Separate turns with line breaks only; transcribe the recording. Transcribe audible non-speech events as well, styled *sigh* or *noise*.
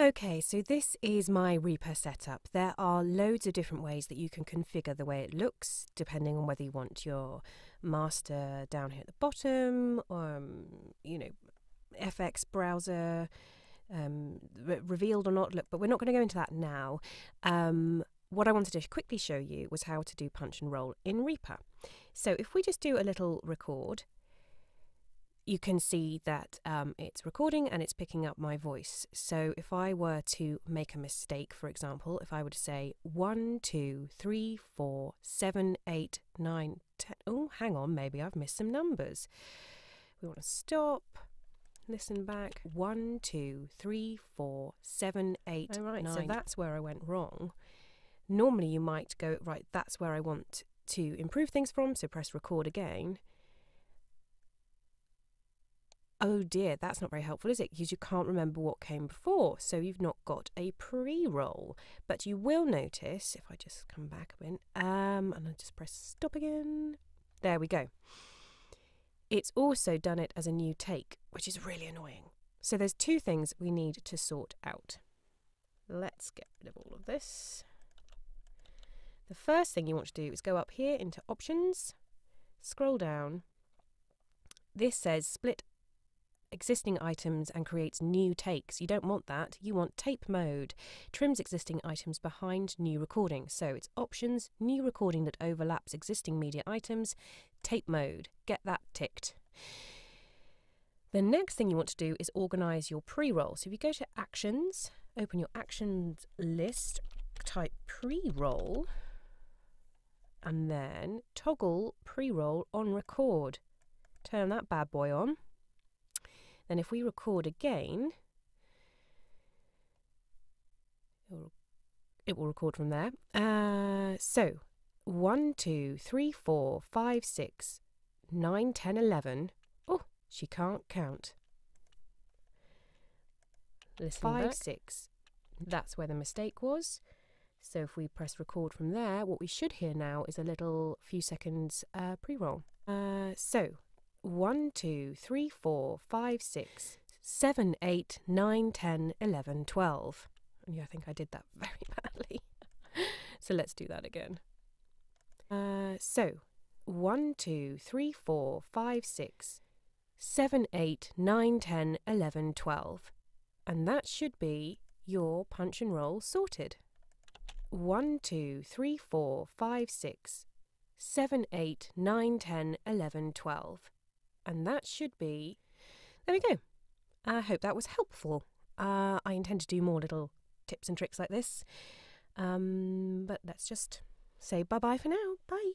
Okay, so this is my Reaper setup. There are loads of different ways that you can configure the way it looks, depending on whether you want your master down here at the bottom, or, um, you know, FX browser um, re- revealed or not. Look, but we're not going to go into that now. Um, what I wanted to quickly show you was how to do punch and roll in Reaper. So if we just do a little record, you can see that um, it's recording and it's picking up my voice. So if I were to make a mistake, for example, if I were to say one, two, three, four, seven, eight, nine, ten. Oh, hang on, maybe I've missed some numbers. We want to stop. Listen back. One, two, three, four, seven, eight,
Oh, right,
nine.
So
that's where I went wrong. Normally, you might go right. That's where I want to improve things from. So press record again. Oh dear, that's not very helpful, is it? Because you can't remember what came before, so you've not got a pre-roll. But you will notice if I just come back a bit, um, and I just press stop again. There we go. It's also done it as a new take, which is really annoying. So there's two things we need to sort out. Let's get rid of all of this. The first thing you want to do is go up here into options, scroll down. This says split existing items and creates new takes. You don't want that. You want tape mode. Trims existing items behind new recording. So it's options, new recording that overlaps existing media items, tape mode. Get that ticked. The next thing you want to do is organize your pre roll. So if you go to actions, open your actions list, type pre roll, and then toggle pre roll on record. Turn that bad boy on. Then if we record again, it will, record from there. Uh, so, 1, 2, 3, 4, 5, 6, 9, 10, 11. Oh, she can't count.
Listen
5,
back.
6. That's where the mistake was. So if we press record from there, what we should hear now is a little few seconds uh, pre-roll. Uh, so one, two, three, four, five, six, seven, eight, nine, ten, eleven, twelve. And yeah, I think I did that *laughs* very badly. so let's do that again. Uh, so one, two, three, four, five, six, seven, eight, nine, ten, eleven, twelve. And that should be your punch and roll sorted. One, two, three, four, five, six, seven, eight, nine, ten, eleven, twelve. And that should be. There we go. I hope that was helpful. Uh, I intend to do more little tips and tricks like this. Um, but let's just say bye bye for now. Bye.